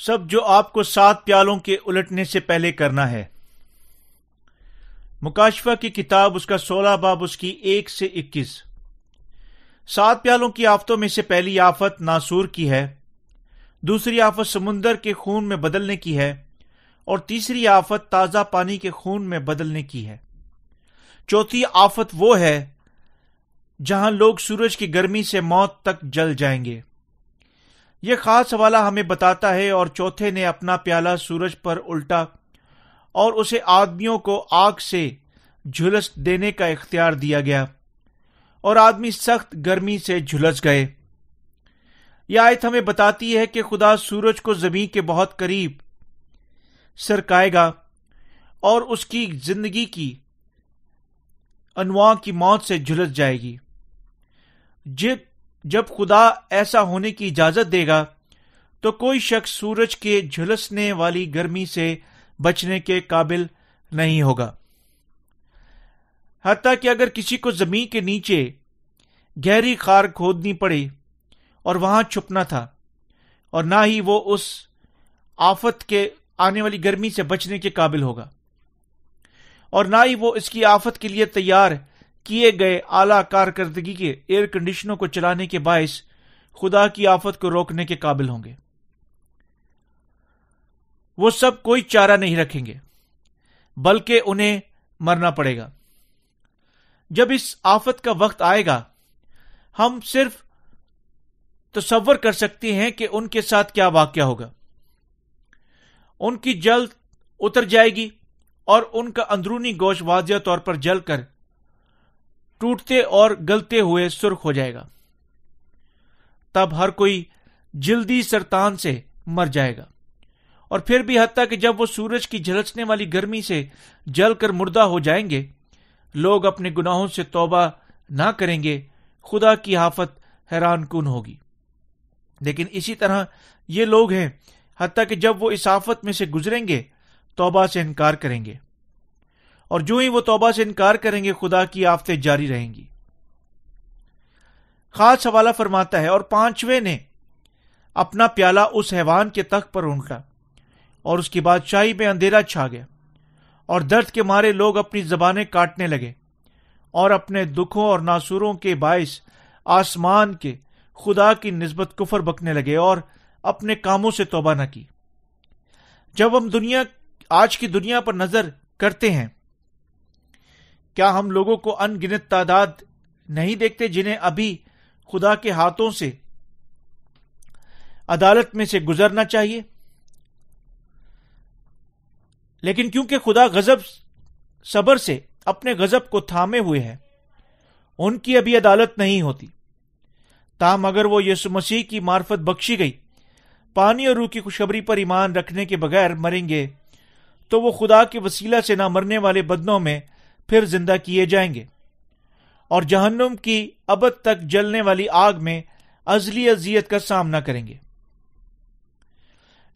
सब जो आपको सात प्यालों के उलटने से पहले करना है। मुकाशफा की किताब उसका सोलह बाब उसकी एक से इक्कीस। सात प्यालों की आफतों में से पहली आफत नासूर की है, दूसरी आफत समुंदर के खून में बदलने की है, और तीसरी आफत ताज़ा पानी के खून में बदलने की है। चौथी आफत वो है जहाँ लोग सूरज की गर्मी से मौत तक जल जाएँगे। यह खास हवाला हमें बताता है और चौथे ने अपना प्याला सूरज पर उल्टा और उसे आदमियों को आग से झुलस देने का इख्तियार दिया गया और आदमी सख्त गर्मी से झुलस गए। यह आयत हमें बताती है कि खुदा सूरज को ज़मीन के बहुत करीब सरकाएगा और उसकी ज़िंदगी की अनवा की मौत से झुलस जाएगी। जब खुदा ऐसा होने की इजाज़त देगा तो कोई शख्स सूरज के झुलसने वाली गर्मी से बचने के काबिल नहीं होगा। हती कि अगर किसी को ज़मीन के नीचे गहरी खार खोदनी पड़े और वहाँ छुपना था, और ना ही वो उस आफत के आने वाली गर्मी से बचने के काबिल होगा, और ना ही वो इसकी आफत के लिए तैयार किए गए आला कारकर्दगी के एयर कंडीशनों को चलाने के बायस खुदा की आफत को रोकने के काबिल होंगे। वो सब कोई चारा नहीं रखेंगे, बल्कि उन्हें मरना पड़ेगा। जब इस आफत का वक्त आएगा, हम सिर्फ़ तस्वर कर सकते हैं कि उनके साथ क्या वाक्य होगा। उनकी जल्द उतर जाएगी और उनका अंदरूनी गोश वाजिया तौर पर जलकर टूटते और गलते हुए सुर्ख हो जाएगा। तब हर कोई जल्दी सरतान से मर जाएगा। और फिर भी हत्या कि जब वो सूरज की झलसने वाली गर्मी से जलकर मुर्दा हो जाएँगे, लोग अपने गुनाहों से तौबा ना करेंगे, खुदा की आफत हैरान कन होगी। लेकिन इसी तरह ये लोग हैं, हत्या कि जब वो इस आफत में से गुजरेंगे, तौबा से इनकार करेंगे। और जो ही वो तौबा से इनकार करेंगे, खुदा की आफतें जारी रहेंगी। खास हवाला फरमाता है, और पाँचवें ने अपना प्याला उस हैवान के तख्त पर उल्टा और उसकी बादशाही में अंधेरा छा गया, और दर्द के मारे लोग अपनी जबानें काटने लगे, और अपने दुखों और नासुरों के बायस आसमान के खुदा की निस्बत कुफर बकने लगे, और अपने कामों से तोबा न की। जब हम दुनिया, आज की दुनिया पर नज़र करते हैं क्या हम लोगों को अनगिनत तादाद नहीं देखते जिन्हें अभी खुदा के हाथों से, अदालत में से गुजरना चाहिए? लेकिन क्योंकि खुदा गजब सबर से अपने गजब को थामे हुए हैं, उनकी अभी अदालत नहीं होती। ताम अगर वो यसु मसीह की मार्फत बख्शी गई, पानी और रूह की खुशखबरी पर ईमान रखने के बगैर मरेंगे तो वो खुदा के वसीला से ना मरने वाले बदनों में फिर ज़िंदा किए जाएँगे। और जहन्नुम की अबद तक जलने वाली आग में अजली अजियत का सामना करेंगे।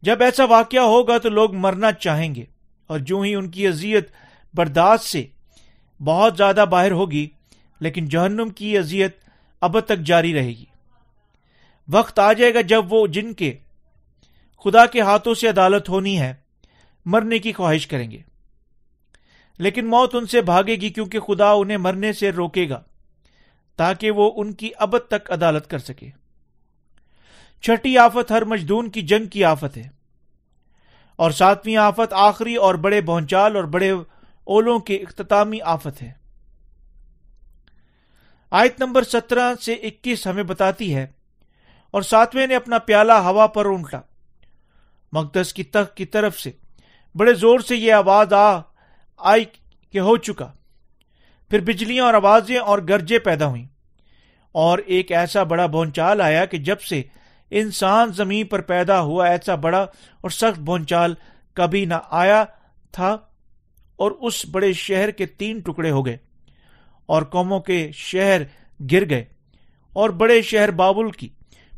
जब ऐसा वाक्य होगा तो लोग मरना चाहेंगे, और जो ही उनकी अजियत बर्दाश्त से बहुत ज़्यादा बाहर होगी, लेकिन जहन्नुम की अजियत अब तक जारी रहेगी। वक्त आ जाएगा जब वो जिनके खुदा के हाथों से अदालत होनी है, मरने की ख्वाहिश करेंगे। लेकिन मौत उनसे भागेगी क्योंकि खुदा उन्हें मरने से रोकेगा, ताकि वो उनकी अब तक अदालत कर सके। छठी आफत हर मजदून की जंग की आफत है, और सातवीं आफत आखिरी और बड़े भौचाल और बड़े ओलों की इख्तामी आफत है। आयत नंबर सत्रह से इक्कीस हमें बताती है, और सातवें ने अपना प्याला हवा पर उल्टा। मकदस की तख की तरफ़ से बड़े ज़ोर से यह आवाज़ आ आई के हो चुका। फिर बिजलियाँ और आवाज़ें और गरजे पैदा हुई। और एक ऐसा बड़ा भौचाल आया कि जब से इंसान ज़मीन पर पैदा हुआ, ऐसा बड़ा और सख्त भौचाल कभी ना आया था और उस बड़े शहर के तीन टुकड़े हो गए और कौमों के शहर गिर गए और बड़े शहर बाबुल की,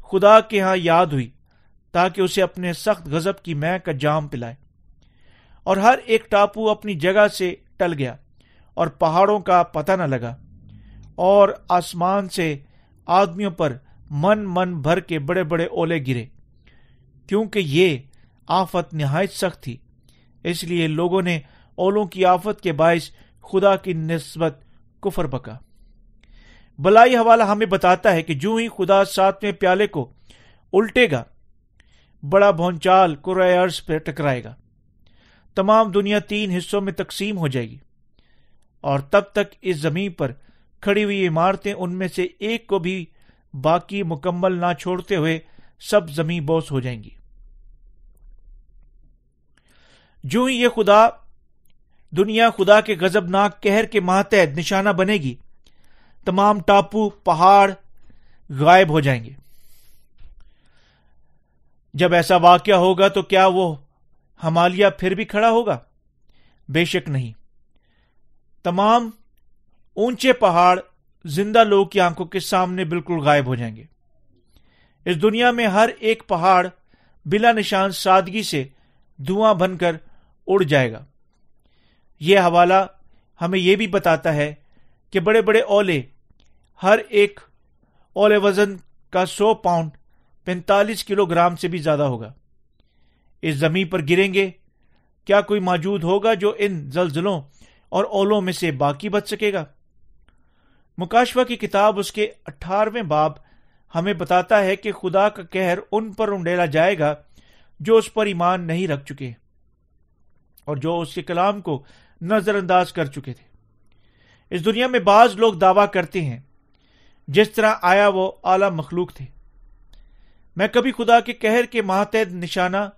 खुदा के यहाँ याद हुई, ताकि उसे अपने सख्त गजब की मैं का जाम पिलाए। और हर एक टापू अपनी जगह से टल गया, और पहाड़ों का पता न लगा। और आसमान से आदमियों पर मन मन भर के बड़े बड़े ओले गिरे, क्योंकि ये आफत नहायत सख्त थी। इसलिए लोगों ने ओलों की आफत के बायस खुदा की नस्बत कुफर बका बलाई हवाला हमें बताता है कि जो ही खुदा सातवें प्याले को उल्टेगा, बड़ा भौचाल कुरर्स पर टकराएगा। तमाम दुनिया तीन हिस्सों में तकसीम हो जाएगी। और तब तक इस ज़मीन पर खड़ी हुई इमारतें, उनमें से एक को भी बाकी मुकम्मल ना छोड़ते हुए सब जमी बोस हो जाएँगी। जो ही ये खुदा, दुनिया खुदा के गजबनाक कहर के मातहत निशाना बनेगी, तमाम टापू, पहाड़ गायब हो जाएँगे। जब ऐसा वाक्य होगा तो क्या वो हमालिया फिर भी खड़ा होगा? बेशक नहीं। तमाम ऊँचे पहाड़ ज़िंदा लोग की आँखों के सामने बिल्कुल गायब हो जाएँगे। इस दुनिया में हर एक पहाड़ बिला निशान सादगी से धुआँ बनकर उड़ जाएगा। यह हवाला हमें यह भी बताता है कि बड़े बड़े ओले हर एक ओले वज़न का सौ पाउंड पैंतालीस किलोग्राम से भी ज़्यादा होगा। इस ज़मीन पर गिरेंगे। क्या कोई मौजूद होगा जो इन जलजलों और ओलों में से बाकी बच सकेगा? मुकाशवा की किताब उसके अठारहवें बाब हमें बताता है कि खुदा का कहर उन पर उंडेला जाएगा जो उस पर ईमान नहीं रख चुके और जो उसके कलाम को नजरअंदाज कर चुके थे। इस दुनिया में बाज लोग दावा करते हैं, जिस तरह आया वो आला मखलूक थे। मैं कभी खुदा के कहर के मातहत निशाना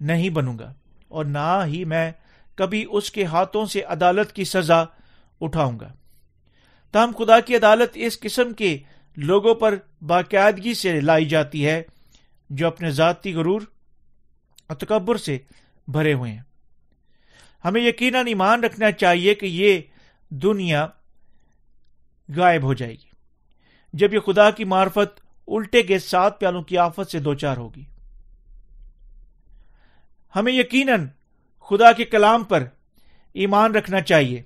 नहीं बनूँगा, और ना ही मैं कभी उसके हाथों से अदालत की सजा उठाऊँगा। तहम खुदा की अदालत इस किस्म के लोगों पर बाकायदगी से लाई जाती है, जो अपने जाति गरूर और तकबर से भरे हुए हैं। हमें यकीन ईमान रखना चाहिए कि ये दुनिया गायब हो जाएगी, जब ये खुदा की मार्फत उल्टे के सात प्यालों की आफत से दो चार होगी। हमें यकीनन खुदा के कलाम पर ईमान रखना चाहिए।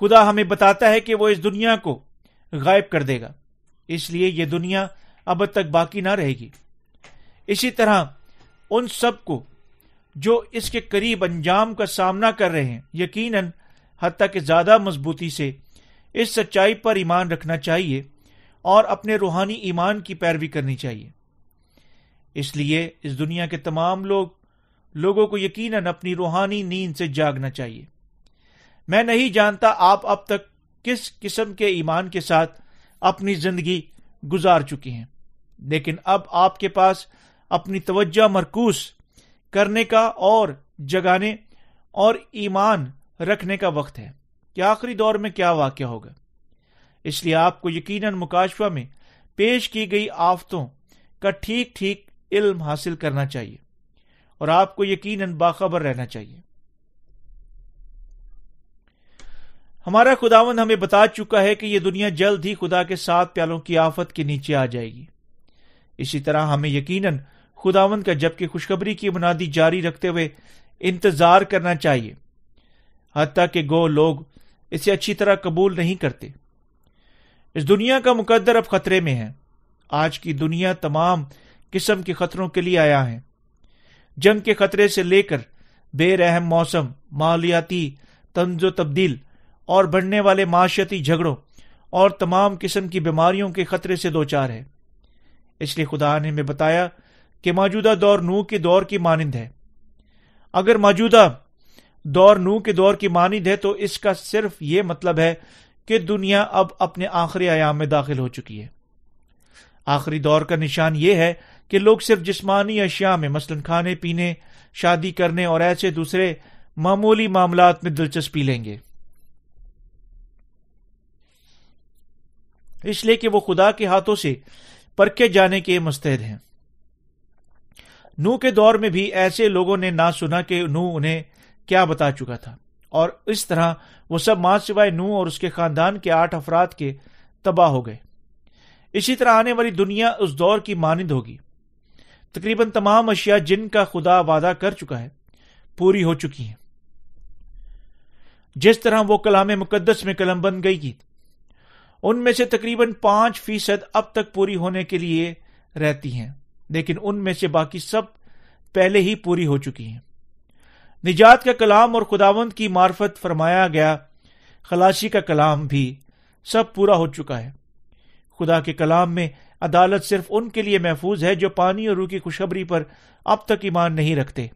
खुदा हमें बताता है कि वो इस दुनिया को गायब कर देगा। इसलिए यह दुनिया अब तक बाकी ना रहेगी। इसी तरह उन सबको जो इसके करीब अंजाम का सामना कर रहे हैं, यकीनन हद तक ज़्यादा मजबूती से इस सच्चाई पर ईमान रखना चाहिए और अपने रूहानी ईमान की पैरवी करनी चाहिए। इसलिए इस दुनिया के तमाम लोग, लोगों को यकीनन अपनी रूहानी नींद से जागना चाहिए। मैं नहीं जानता आप अब तक किस किस्म के ईमान के साथ अपनी ज़िंदगी गुजार चुकी हैं, लेकिन अब आपके पास अपनी तवज्जो मरकूस करने का और जगाने और ईमान रखने का वक्त है कि आखिरी दौर में क्या वाक्य होगा। इसलिए आपको यकीनन मुकाशवा में पेश की गई आफतों का ठीक ठीक इल्म हासिल करना चाहिए और आपको यकीनन बाखबर रहना चाहिए। हमारा खुदावंद हमें बता चुका है कि यह दुनिया जल्द ही खुदा के सात प्यालों की आफत के नीचे आ जाएगी। इसी तरह हमें यकीनन खुदावंद का जबकि खुशखबरी की बुनियादी जारी रखते हुए इंतज़ार करना चाहिए हती के गो लोग इसे अच्छी तरह कबूल नहीं करते। इस दुनिया का मुकद्दर अब खतरे में है। आज की दुनिया तमाम किस्म के खतरों के लिए आया है। जंग के खतरे से लेकर बेरहम मौसम, मालियाती तंजो तब्दील और बढ़ने वाले माशती झगड़ों और तमाम किस्म की बीमारियों के खतरे से दो चार है। इसलिए खुदा ने हमें बताया कि मौजूदा दौर नू के दौर की मानंद है। अगर मौजूदा दौर नू के दौर की मानंद है तो इसका सिर्फ़ ये मतलब है कि दुनिया अब अपने आखिरी आयाम में दाखिल हो चुकी है। आखिरी दौर का निशान यह है कि लोग सिर्फ़ जिस्मानी अशिया में, मसलन खाने, पीने, शादी करने और ऐसे दूसरे मामूली मामला में दिलचस्पी लेंगे। इसलिए कि वो खुदा के हाथों से परखे जाने के मुस्तैद हैं। नू के दौर में भी ऐसे लोगों ने ना सुना कि नू उन्हें क्या बता चुका था। और इस तरह वो सब माँ सिवाय नू और उसके खानदान के आठ अफराद के तबाह हो गए। इसी तरह आने वाली दुनिया उस दौर की मानंद होगी। तकरीबन तमाम अशिया जिनका खुदा वादा कर चुका है, पूरी हो चुकी हैं। जिस तरह वो कलाम मुकद्दस में कलम बन गई थी, उनमें से तकरीबन पाँच फ़ीसद अब तक पूरी होने के लिए रहती हैं, लेकिन उनमें से बाकी सब पहले ही पूरी हो चुकी हैं। निजात का कलाम और खुदावंत की मार्फत फरमाया गया खलासी का कलाम भी सब पूरा हो चुका है। खुदा के कलाम में अदालत सिर्फ़ उनके लिए महफूज है जो पानी और रूह की खुशखबरी पर अब तक ईमान नहीं रखते।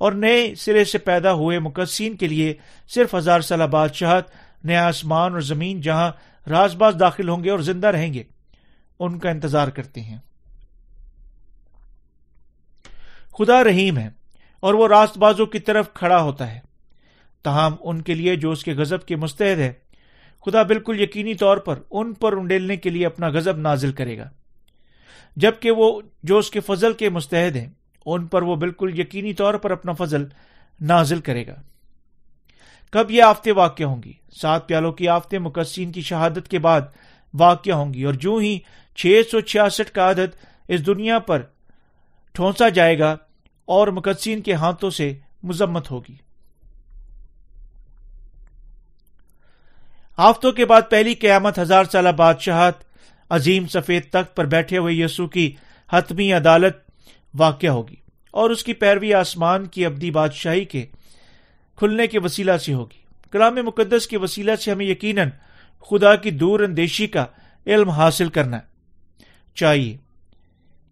और नए सिरे से पैदा हुए मुकस्सिन के लिए सिर्फ़ हज़ार साल बादशाहत नया आसमान और ज़मीन जहाँ राजबाज दाखिल होंगे और ज़िंदा रहेंगे, उनका इंतज़ार करते हैं। खुदा रहीम है और वो रास्तबाजों की तरफ़ खड़ा होता है। तहम उनके लिए जो उसके गजब के मुस्तैद है खुदा बिल्कुल यकीनी तौर पर उन पर उंडेलने के लिए अपना गजब नाजिल करेगा। जबकि वो, जो उसके फजल के मुस्तैद हैं, उन पर वो बिल्कुल यकीनी तौर पर अपना फजल नाजिल करेगा। कब ये आफते वाक्य होंगी? सात प्यालों की आफते मुकस्सिन की शहादत के बाद वाक्य होंगी, और जो ही छह सौ छियासठ का आदत इस दुनिया पर ठोंसा जाएगा और मुकस्सिन के हाथों से मुजम्मत होगी। आफ्तों के बाद पहली क्यामत हज़ार साल बादशाहत अजीम सफ़ेद तख्त पर बैठे हुए यसु की हतमी अदालत वाक्य होगी और उसकी पैरवी आसमान की अब्दी बादशाही के खुलने के वसीला से होगी। कलाम मुकदस के वसीला से हमें यकीनन खुदा की दूर अंदेशी का इल्म हासिल करना चाहिए,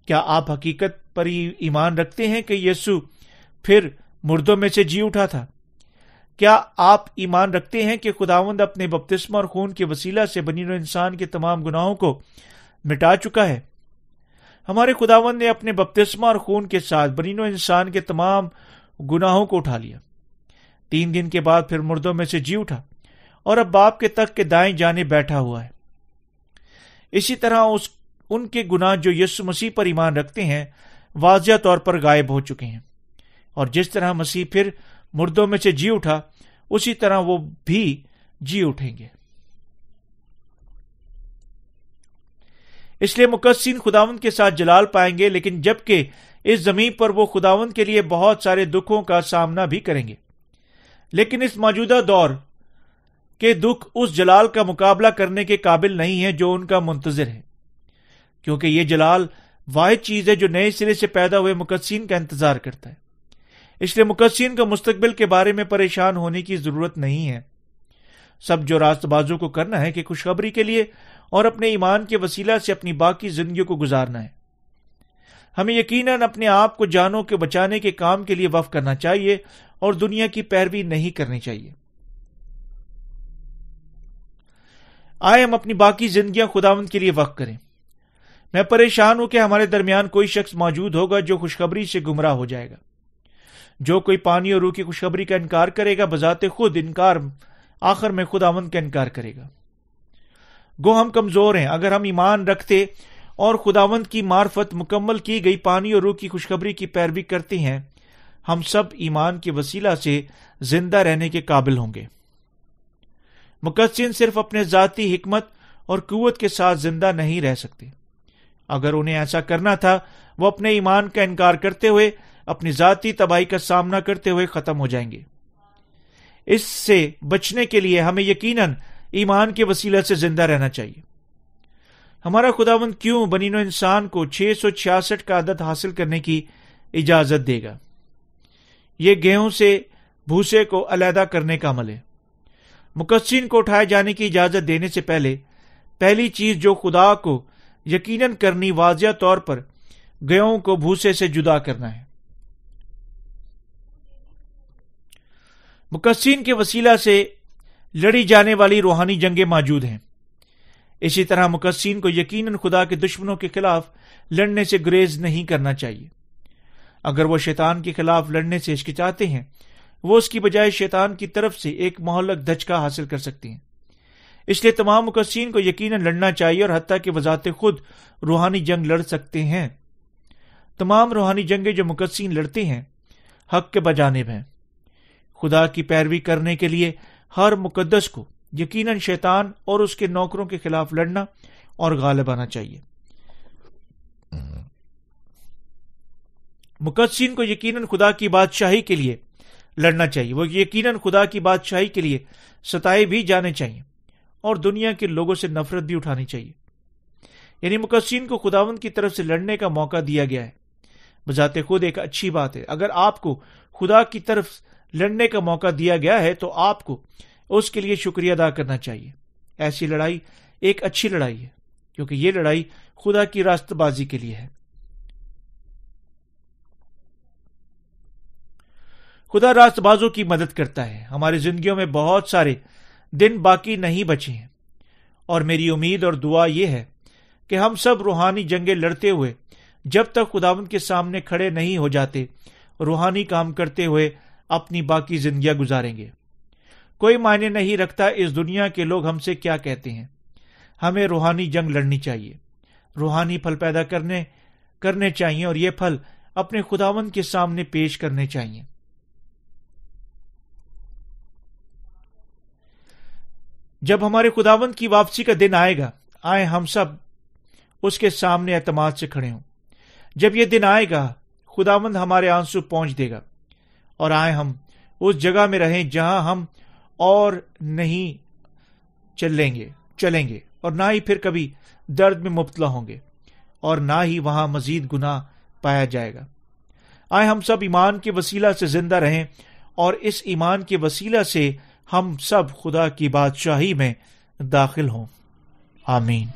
क्या आप हकीकत पर ईमान रखते हैं कि यीशु फिर मुर्दों में से जी उठा था? क्या आप ईमान रखते हैं कि खुदावंद अपने बपतिस्मा और खून के वसीला से बनी इंसान के तमाम गुनाहों को मिटा चुका है? हमारे खुदावंद ने अपने बपतिस्मा और खून के साथ बनीनो इंसान के तमाम गुनाहों को उठा लिया। तीन दिन के बाद फिर मुर्दों में से जी उठा और अब बाप के तक के दाएँ जाने बैठा हुआ है। इसी तरह उस, उनके गुनाह जो यीशु मसीह पर ईमान रखते हैं, वाजिया तौर पर गायब हो चुके हैं। और जिस तरह मसीह फिर मुर्दों में से जी उठा, उसी तरह वो भी जी उठेंगे। इसलिए मुकस्सिन खुदावंत के साथ जलाल पाएँगे, लेकिन जबकि इस ज़मीन पर वो खुदावंत के लिए बहुत सारे दुखों का सामना भी करेंगे। लेकिन इस मौजूदा दौर के दुख उस जलाल का मुकाबला करने के काबिल नहीं है जो उनका मुंतजर है। क्योंकि ये जलाल वाहिद चीज़ है जो नए सिरे से पैदा हुए मुकस्सिन का इंतज़ार करता है। इसलिए मुकस्सिन को मुस्तकबिल के बारे में परेशान होने की ज़रूरत नहीं है। सब जो रास्तबाजों को करना है कि खुशखबरी के लिए और अपने ईमान के वसीला से अपनी बाकी ज़िंदगी को गुजारना है। हमें यकीनन अपने आप को जानों के बचाने के काम के लिए वफ करना चाहिए और दुनिया की पैरवी नहीं करनी चाहिए। आए हम अपनी बाकी जिंदगियाँ खुदावंत के लिए वक्त करें। मैं परेशान हूँ कि हमारे दरमियान कोई शख्स मौजूद होगा जो खुशखबरी से गुमराह हो जाएगा। जो कोई पानी और रूह की खुशखबरी का इनकार करेगा, बजाते खुद इनकार, आखिर में खुदावंत का इनकार करेगा। गो, हम कमज़ोर हैं। अगर हम ईमान रखते और खुदावंत की मार्फत मुकम्मल की गई पानी और रूह की खुशखबरी की पैरवी करते हैं, हम सब ईमान के वसीला से ज़िंदा रहने के काबिल होंगे। मुकसिन सिर्फ़ अपने जाती हिकमत और कुत के साथ ज़िंदा नहीं रह सकते। अगर उन्हें ऐसा करना था, वो अपने ईमान का इनकार करते हुए अपनी जाती तबाही का सामना करते हुए खत्म हो जाएँगे। इससे बचने के लिए हमें यकीनन ईमान के वसीले से ज़िंदा रहना चाहिए। हमारा खुदावंद क्यों बनीनो इंसान को छह सौ छियासठ का आदत हासिल करने की इजाज़त देगा? ये गेहूँ से भूसे को अलहदा करने का अमल है। मुकस्सिन को उठाए जाने की इजाज़त देने से पहले पहली चीज़ जो खुदा को यकीनन करनी वाजिया तौर पर गेहूँ को भूसे से जुदा करना है। मुकस्सिन के वसीला से लड़ी जाने वाली रूहानी जंगें मौजूद हैं। इसी तरह मुकस्सिन को यकीनन खुदा के दुश्मनों के खिलाफ लड़ने से गुरेज नहीं करना चाहिए। अगर वो शैतान के खिलाफ लड़ने से हिचकिचाते हैं, वो उसकी बजाय शैतान की तरफ़ से एक मोहल्लक धचका हासिल कर सकती हैं। इसलिए तमाम मुकस्सिन को यकीन लड़ना चाहिए और हत्या के वजाते खुद रूहानी जंग लड़ सकते हैं। तमाम रूहानी जंगें जो मुकस्सिन लड़ते हैं, हक के बजानेब हैं। खुदा की पैरवी करने के लिए हर मुकद्दस को यकीनन शैतान और उसके नौकरों के खिलाफ लड़ना और गालिब आना चाहिए। मुकदसिन को यकीनन खुदा की बादशाही के लिए लड़ना चाहिए। वो यकीनन खुदा की बादशाही के लिए सताए भी जाने चाहिए और दुनिया के लोगों से नफरत भी उठानी चाहिए। यानी मुकदसिन को खुदावंत की तरफ़ से लड़ने का मौका दिया गया है। बजाते खुद एक अच्छी बात है। अगर आपको खुदा की तरफ़ लड़ने का मौका दिया गया है तो आपको उसके लिए शुक्रिया अदा करना चाहिए। ऐसी लड़ाई एक अच्छी लड़ाई है, क्योंकि ये लड़ाई खुदा की रास्तबाजी के लिए है। खुदा रास्तबाजों की मदद करता है। हमारी जिंदगियों में बहुत सारे दिन बाकी नहीं बचे हैं। और मेरी उम्मीद और दुआ यह है कि हम सब रूहानी जंगें लड़ते हुए, जब तक खुदावंत के सामने खड़े नहीं हो जाते, रूहानी काम करते हुए अपनी बाकी जिंदगियाँ गुजारेंगे। कोई मायने नहीं रखता इस दुनिया के लोग हमसे क्या कहते हैं। हमें रूहानी जंग लड़नी चाहिए। रूहानी फल पैदा करने करने चाहिए और ये फल अपने खुदावन के सामने पेश करने चाहिए। जब हमारे खुदावंत की वापसी का दिन आएगा, आए हम सब उसके सामने एतमाद से खड़े हों। जब यह दिन आएगा खुदावंद हमारे आँसू पहुँच देगा। और आए हम। उस जगह में रहें जहाँ हम और नहीं चलेंगे चलेंगे और ना ही फिर कभी दर्द में मुबतला होंगे और ना ही वहाँ मजीद गुनाह पाया जाएगा। आए हम सब ईमान के वसीला से ज़िंदा रहें और इस ईमान के वसीला से हम सब खुदा की बादशाही में दाखिल हों। आमीन।